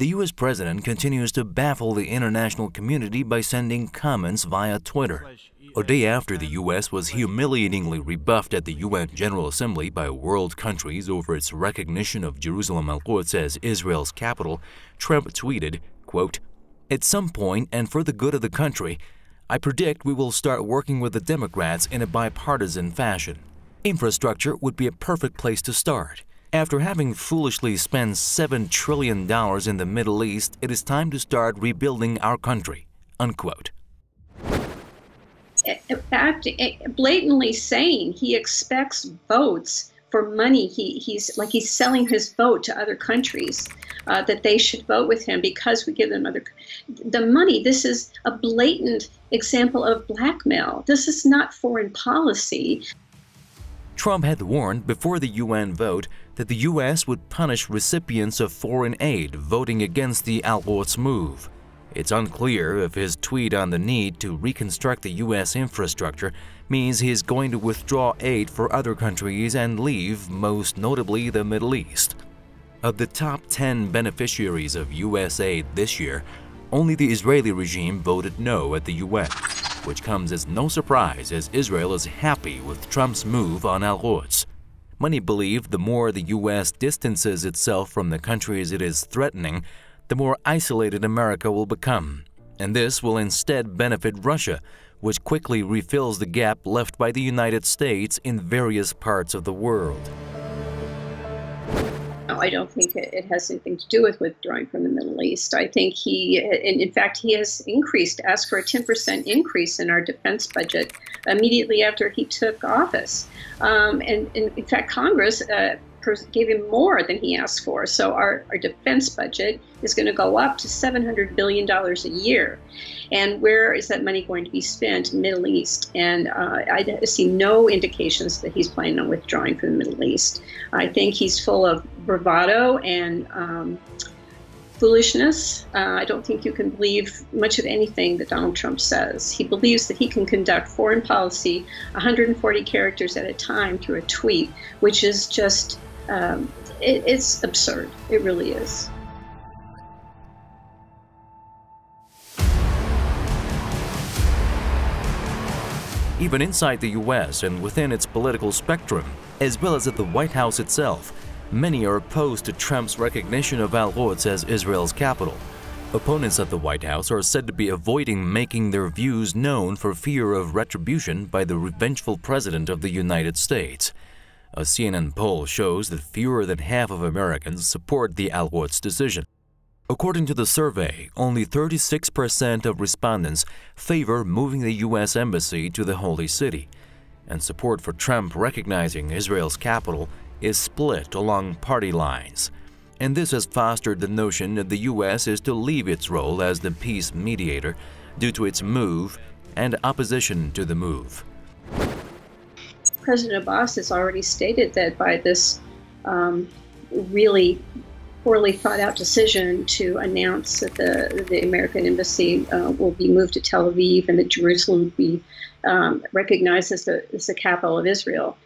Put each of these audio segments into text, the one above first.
The U.S. president continues to baffle the international community by sending comments via Twitter. A day after the U.S. was humiliatingly rebuffed at the UN General Assembly by world countries over its recognition of Jerusalem al-Quds as Israel's capital, Trump tweeted, quote, At some point, and for the good of the country, I predict we will start working with the Democrats in a bipartisan fashion. Infrastructure would be a perfect place to start. After having foolishly spent $7 trillion in the Middle East, it is time to start rebuilding our country. Unquote. Fact, blatantly saying he expects votes for money. He, he's like he's selling his vote to other countries uh, that they should vote with him because we give them other the money. This is a blatant example of blackmail. This is not foreign policy. Trump had warned before the UN vote that the U.S. would punish recipients of foreign aid voting against the Al-Quds move. It's unclear if his tweet on the need to reconstruct the U.S. infrastructure means he's going to withdraw aid for other countries and leave, most notably, the Middle East. Of the top 10 beneficiaries of U.S. aid this year, only the Israeli regime voted no at the UN which comes as no surprise as Israel is happy with Trump's move on Al-Quds. Many believe the more the U.S. distances itself from the countries it is threatening, the more isolated America will become, and this will instead benefit Russia, which quickly refills the gap left by the United States in various parts of the world. I don't think it, has anything to do with withdrawing from the Middle East. I think he, in, in fact, he has increased, asked for a 10% increase in our defense budget immediately after he took office. Um, and, and, in fact, Congress uh, gave him more than he asked for. So our, our defense budget is going to go up to $700 billion a year. And where is that money going to be spent? Middle East. And uh, I see no indications that he's planning on withdrawing from the Middle East. I think he's full of bravado and um, foolishness. Uh, I don't think you can believe much of anything that Donald Trump says. He believes that he can conduct foreign policy 140 characters at a time through a tweet, which is just um, it, it's absurd. It really is. Even inside the U.S. and within its political spectrum, as well as at the White House itself, many are opposed to Trump's recognition of Al-Quds as Israel's capital. Opponents at the White House are said to be avoiding making their views known for fear of retribution by the revengeful President of the United States. A CNN poll shows that fewer than half of Americans support the Al-Quds decision. According to the survey, only 36% of respondents favor moving the U.S. Embassy to the Holy City, and support for Trump recognizing Israel's capital is split along party lines. And this has fostered the notion that the U.S. is to leave its role as the peace mediator due to its move and opposition to the move. President Abbas has already stated that by this um, really poorly thought out decision to announce that the, the American embassy uh, will be moved to Tel Aviv and that Jerusalem will be um, recognized as the, as the capital of Israel.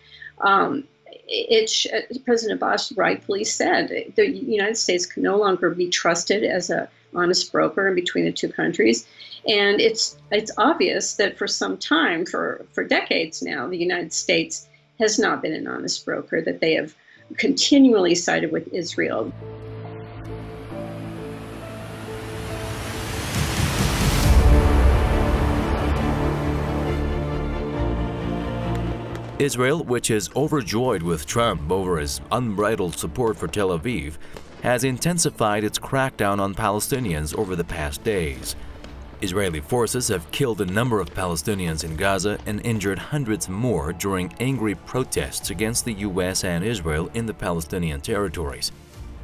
Um, it, it, uh, President Abbas rightfully said eh, the United States can no longer be trusted as a honest broker in between the two countries. And it's it's obvious that for some time, for, for decades now, the United States has not been an honest broker, that they have continually sided with Israel. Israel, which is overjoyed with Trump over his unbridled support for Tel Aviv, has intensified its crackdown on Palestinians over the past days. Israeli forces have killed a number of Palestinians in Gaza and injured hundreds more during angry protests against the U.S. and Israel in the Palestinian territories.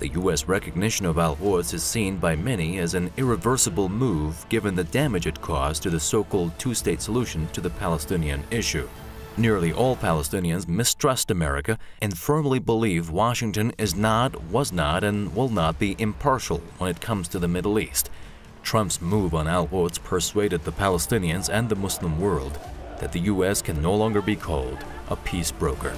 The U.S. recognition of Al-Quds is seen by many as an irreversible move given the damage it caused to the so-called two-state solution to the Palestinian issue. Nearly all Palestinians mistrust America and firmly believe Washington is not, was not, and will not be impartial when it comes to the Middle East. Trump's move on Al-Quds persuaded the Palestinians and the Muslim world that the U.S. can no longer be called a peace broker.